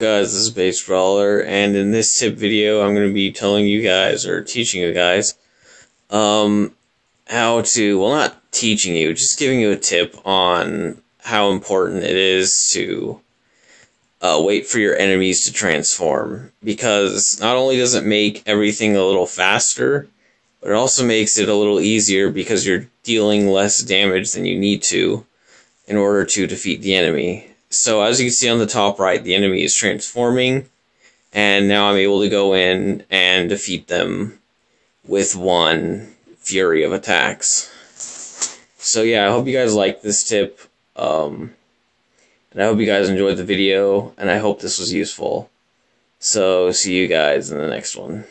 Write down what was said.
guys, this is Based Brawler, and in this tip video, I'm going to be telling you guys, or teaching you guys, um, how to, well, not teaching you, just giving you a tip on how important it is to uh, wait for your enemies to transform. Because not only does it make everything a little faster, but it also makes it a little easier because you're dealing less damage than you need to in order to defeat the enemy. So as you can see on the top right, the enemy is transforming, and now I'm able to go in and defeat them with one fury of attacks. So yeah, I hope you guys like this tip, um, and I hope you guys enjoyed the video, and I hope this was useful. So see you guys in the next one.